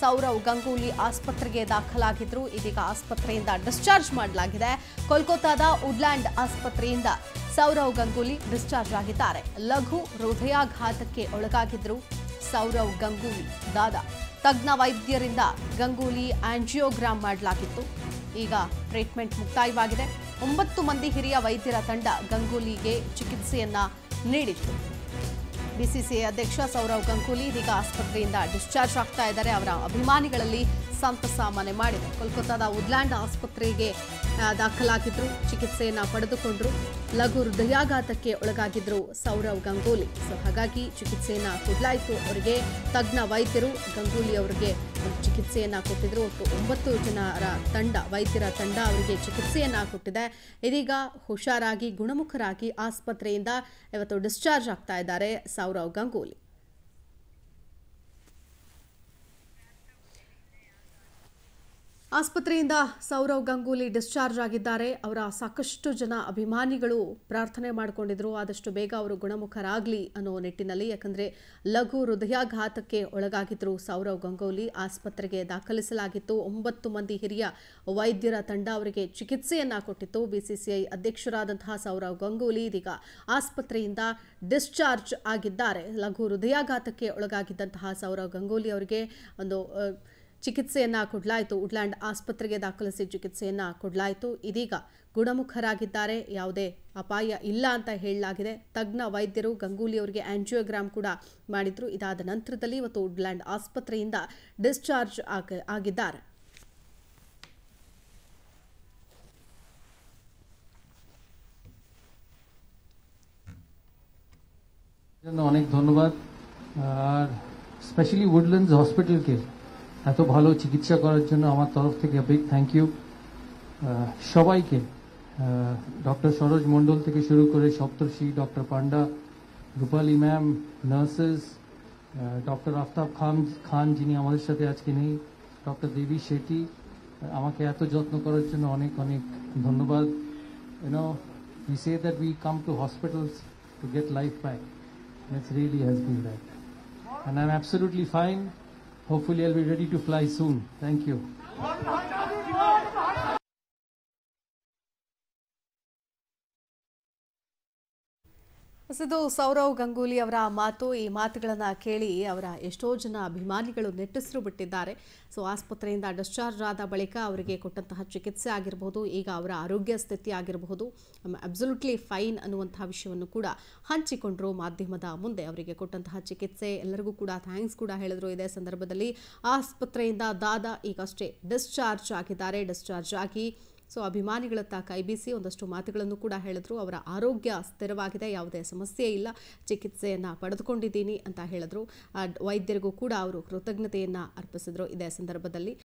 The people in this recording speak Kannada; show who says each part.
Speaker 1: ಸೌರವ್ ಗಂಗೂಲಿ ಆಸ್ಪತ್ರೆಗೆ ದಾಖಲಾಗಿದ್ರು. ಇದೀಗ ಆಸ್ಪತ್ರೆಯಿಂದ ಡಿಸ್ಚಾರ್ಜ್ ಮಾಡಲಾಗಿದೆ. ಕೋಲ್ಕತ್ತಾದ ವುಡ್ಲ್ಯಾಂಡ್ ಆಸ್ಪತ್ರೆಯಿಂದ ಸೌರವ್ ಗಂಗೂಲಿ ಡಿಸ್ಚಾರ್ಜ್ ಆಗಿದ್ದಾರೆ. ಲಘು ಹೃದಯಾಘಾತಕ್ಕೆ ಒಳಗಾಗಿದ್ರು ಸೌರವ್ ಗಂಗೂಲಿ ದಾದ, ತಜ್ಞ ವೈದ್ಯರಿಂದ ಗಂಗೂಲಿ ಆಂಜಿಯೋಗ್ರಾಮ್ ಮಾಡಲಾಗಿತ್ತು. ಈಗ ಟ್ರೀಟ್ಮೆಂಟ್ ಮುಕ್ತಾಯವಾಗಿದೆ. ಒಂಬತ್ತು ಮಂದಿ ಹಿರಿಯ ವೈದ್ಯರ ತಂಡ ಗಂಗೂಲಿಗೆ ಚಿಕಿತ್ಸೆಯನ್ನ ನೀಡಿತ್ತು. ಬಿಸಿಸಿಐ ಅಧ್ಯಕ್ಷ ಸೌರವ್ ಗಂಗೂಲಿ ಇದೀಗ ಆಸ್ಪತ್ರೆಯಿಂದ ಡಿಸ್ಚಾರ್ಜ್ ಆಗ್ತಾ ಇದ್ದಾರೆ. ಅವರ ಅಭಿಮಾನಿಗಳಲ್ಲಿ ಸಂತಸ ಮನೆ ಮಾಡಿದೆ. ಕೋಲ್ಕತ್ತಾದ ವುಡ್ಲ್ಯಾಂಡ್ ಆಸ್ಪತ್ರೆಗೆ ದಾಖಲಾಗಿದ್ರು, ಚಿಕಿತ್ಸೆಯನ್ನು ಪಡೆದುಕೊಂಡ್ರು. ಲಘು ಹೃದಯಾಘಾತಕ್ಕೆ ಒಳಗಾಗಿದ್ರು ಸೌರವ್ ಗಂಗೂಲಿ. ಸೊ ಹಾಗಾಗಿ ಚಿಕಿತ್ಸೆಯನ್ನ ಕೊಡಲಾಯಿತು ಅವರಿಗೆ. ತಜ್ಞ ವೈದ್ಯರು ಗಂಗೂಲಿ ಅವರಿಗೆ ಚಿಕಿತ್ಸೆಯನ್ನ ಕೊಟ್ಟಿದ್ರು. ಒಟ್ಟು ಒಂಬತ್ತು ಜನರ ತಂಡ, ವೈದ್ಯರ ತಂಡ ಅವರಿಗೆ ಚಿಕಿತ್ಸೆಯನ್ನ ಕೊಟ್ಟಿದೆ. ಇದೀಗ ಹುಷಾರಾಗಿ, ಗುಣಮುಖರಾಗಿ ಆಸ್ಪತ್ರೆಯಿಂದ ಇವತ್ತು ಡಿಸ್ಚಾರ್ಜ್ ಆಗ್ತಾ ಇದ್ದಾರೆ ಸೌರವ್ ಗಂಗೂಲಿ. ಆಸ್ಪತ್ರೆಯಿಂದ ಸೌರವ್ ಗಂಗೂಲಿ ಡಿಸ್ಚಾರ್ಜ್ ಆಗಿದ್ದಾರೆ. ಅವರ ಸಾಕಷ್ಟು ಜನ ಅಭಿಮಾನಿಗಳು ಪ್ರಾರ್ಥನೆ ಮಾಡಿಕೊಂಡಿದ್ರು. ಆದಷ್ಟು ಬೇಗ ಅವರು ಗುಣಮುಖರಾಗಲಿ ಅನ್ನೋ ನಿಟ್ಟಿನಲ್ಲಿ, ಯಾಕಂದರೆ ಲಘು ಹೃದಯಾಘಾತಕ್ಕೆ ಒಳಗಾಗಿದ್ರು ಸೌರವ್ ಗಂಗೂಲಿ. ಆಸ್ಪತ್ರೆಗೆ ದಾಖಲಿಸಲಾಗಿತ್ತು. ಒಂಬತ್ತು ಮಂದಿ ಹಿರಿಯ ವೈದ್ಯರ ತಂಡ ಅವರಿಗೆ ಚಿಕಿತ್ಸೆಯನ್ನ ಕೊಟ್ಟಿತ್ತು. ಬಿಸಿಸಿಐ ಅಧ್ಯಕ್ಷರಾದಂತಹ ಸೌರವ್ ಗಂಗೂಲಿ ಇದೀಗ ಆಸ್ಪತ್ರೆಯಿಂದ ಡಿಸ್ಚಾರ್ಜ್ ಆಗಿದ್ದಾರೆ. ಲಘು ಹೃದಯಾಘಾತಕ್ಕೆ ಒಳಗಾಗಿದ್ದಂತಹ ಸೌರವ್ ಗಂಗೂಲಿ ಅವರಿಗೆ ಒಂದು ಚಿಕಿತ್ಸೆಯನ್ನ ಕೊಡಲಾಯಿತು ವುಡ್ಲ್ಯಾಂಡ್ ಆಸ್ಪತ್ರೆಗೆ ದಾಖಲಿಸಿ ಚಿಕಿತ್ಸೆಯನ್ನ ಕೊಡಲಾಯಿತು ಇದೀಗ ಗುಣಮುಖರಾಗಿದ್ದಾರೆ ಯಾವುದೇ ಅಪಾಯ ಇಲ್ಲ ಅಂತ ಹೇಳಲಾಗಿದೆ ತಜ್ಞ ವೈದ್ಯರು ಗಂಗೂಲಿ ಅವರಿಗೆ ಆಂಜಿಯೋಗ್ರಾಮ್ ಕೂಡ ಮಾಡಿದ್ರು ಇದಾದ ನಂತರದಲ್ಲಿ ಇವತ್ತು ವುಡ್ಲ್ಯಾಂಡ್ ಆಸ್ಪತ್ರೆಯಿಂದ ಡಿಸ್ಚಾರ್ಜ್ ಆಗ ಆಗಿದ್ದಾರೆ
Speaker 2: জন্য অনেক ধন্যবাদ আর স্পেশালি উডল্যান্ডস হসপিটালকে এত ভালো চিকিৎসা করার জন্য আমার তরফ থেকে বিগ থ্যাংক ইউ সবাইকে ডক্টর সরোজ মণ্ডল থেকে শুরু করে Saptarshi, doctor Panda Rupali ma'am, nurses doctor Aftab Khan Khan যিনি আমাদের সাথে আজকে নেই, ডক্টর দেবী শেঠি, আমাকে এত যত্ন করার জন্য অনেক অনেক ধন্যবাদ you know we say that we come to hospitals to get life back. And it really has been that. And I'm absolutely fine. Hopefully, I'll be ready to fly soon. Thank you.
Speaker 1: ಇದು ಸೌರವ್ ಗಂಗೂಲಿ ಅವರ ಮಾತು, ಈ ಮಾತುಗಳನ್ನು ಕೇಳಿ ಅವರ ಎಷ್ಟೋ ಜನ ಅಭಿಮಾನಿಗಳು ನೆಟ್ಟಿಸಿರು ಬಿಟ್ಟಿದ್ದಾರೆ. ಸೊ, ಆಸ್ಪತ್ರೆಯಿಂದ ಡಿಸ್ಚಾರ್ಜ್ ಆದ ಬಳಿಕ ಅವರಿಗೆ ಕೊಟ್ಟಂತಹ ಚಿಕಿತ್ಸೆ ಆಗಿರಬಹುದು ಈಗ ಅವರ ಆರೋಗ್ಯ ಸ್ಥಿತಿ ಆಗಿರಬಹುದು ಅಬ್ಸಲ್ಯೂಟ್ಲಿ ಫೈನ್ ಅನ್ನುವಂತಹ ವಿಷಯವನ್ನು ಕೂಡ ಹಂಚಿಕೊಂಡರು ಮಾಧ್ಯಮದ ಮುಂದೆ ಅವರಿಗೆ ಕೊಟ್ಟಂತಹ ಚಿಕಿತ್ಸೆ. ಎಲ್ಲರಿಗೂ ಕೂಡ ಥ್ಯಾಂಕ್ಸ್ ಕೂಡ ಹೇಳಿದ್ರು. ಇದೇ ಸಂದರ್ಭದಲ್ಲಿ ಆಸ್ಪತ್ರೆಯಿಂದ ದಾದಾ ಈಗಷ್ಟೇ ಡಿಸ್ಚಾರ್ಜ್ ಆಗಿದ್ದಾರೆ. ಡಿಸ್ಚಾರ್ಜ್ ಆಗಿ ಸೊ ಅಭಿಮಾನಿಗಳತ್ತ ಕೈ ಬೀಸಿ ಒಂದಷ್ಟು ಮಾತುಗಳನ್ನು ಕೂಡ ಹೇಳಿದ್ರು. ಅವರ ಆರೋಗ್ಯ ಸ್ಥಿರವಾಗಿದೆ, ಯಾವುದೇ ಸಮಸ್ಯೆ ಇಲ್ಲ, ಚಿಕಿತ್ಸೆಯನ್ನು ಪಡೆದುಕೊಂಡಿದ್ದೀನಿ ಅಂತ ಹೇಳಿದ್ರು. ವೈದ್ಯರಿಗೂ ಕೂಡ ಅವರು ಕೃತಜ್ಞತೆಯನ್ನು ಅರ್ಪಿಸಿದ್ರು ಇದೇ ಸಂದರ್ಭದಲ್ಲಿ.